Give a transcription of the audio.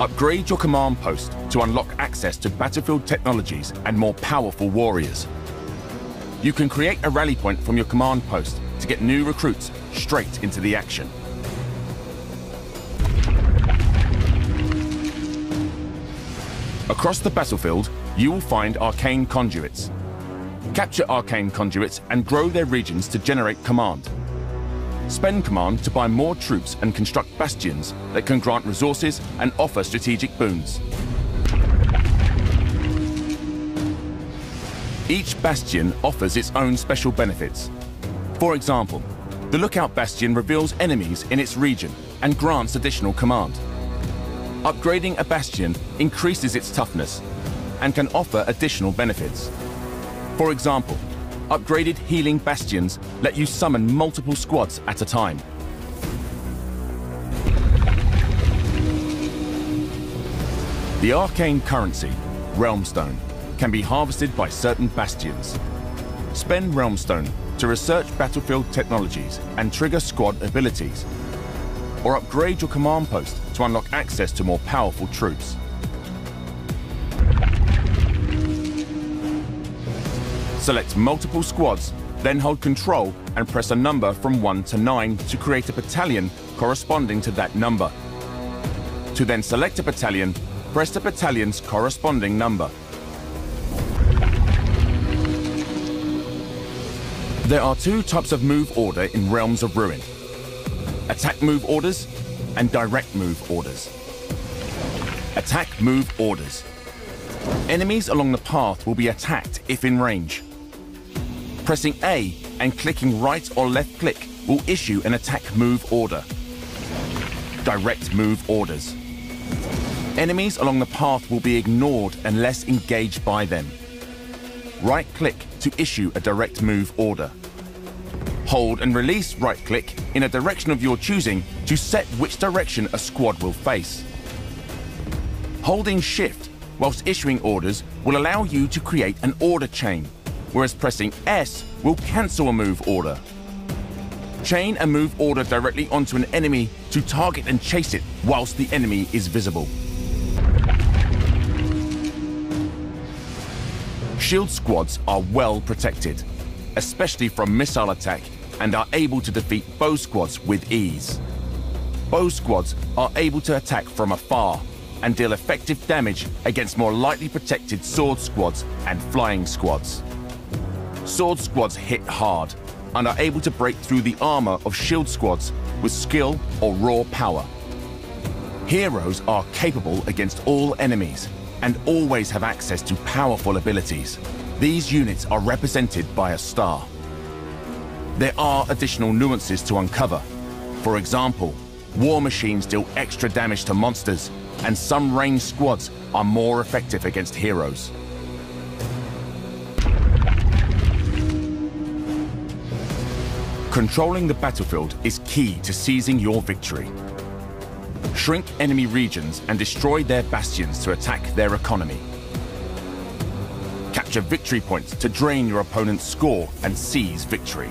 Upgrade your command post to unlock access to battlefield technologies and more powerful warriors. You can create a rally point from your command post to get new recruits straight into the action. Across the battlefield, you will find arcane conduits. Capture arcane conduits and grow their regions to generate command. Spend command to buy more troops and construct bastions that can grant resources and offer strategic boons. Each bastion offers its own special benefits. For example, the Lookout Bastion reveals enemies in its region and grants additional command. Upgrading a bastion increases its toughness and can offer additional benefits. For example, upgraded healing bastions let you summon multiple squads at a time. The arcane currency, Realmstone, can be harvested by certain bastions. Spend Realmstone to research battlefield technologies and trigger squad abilities or upgrade your command post to unlock access to more powerful troops. Select multiple squads, then hold control and press a number from 1 to 9 to create a battalion corresponding to that number. To then select a battalion, press the battalion's corresponding number. There are two types of move order in Realms of Ruin attack move orders, and direct move orders. Attack move orders. Enemies along the path will be attacked if in range. Pressing A and clicking right or left click will issue an attack move order. Direct move orders. Enemies along the path will be ignored unless engaged by them. Right click to issue a direct move order. Hold and release right click in a direction of your choosing to set which direction a squad will face. Holding shift whilst issuing orders will allow you to create an order chain, whereas pressing S will cancel a move order. Chain a move order directly onto an enemy to target and chase it whilst the enemy is visible. Shield squads are well protected, especially from missile attack and are able to defeat bow squads with ease. Bow squads are able to attack from afar and deal effective damage against more lightly protected sword squads and flying squads. Sword squads hit hard and are able to break through the armor of shield squads with skill or raw power. Heroes are capable against all enemies and always have access to powerful abilities. These units are represented by a star. There are additional nuances to uncover. For example, war machines deal extra damage to monsters, and some ranged squads are more effective against heroes. Controlling the battlefield is key to seizing your victory. Shrink enemy regions and destroy their bastions to attack their economy. Capture victory points to drain your opponent's score and seize victory.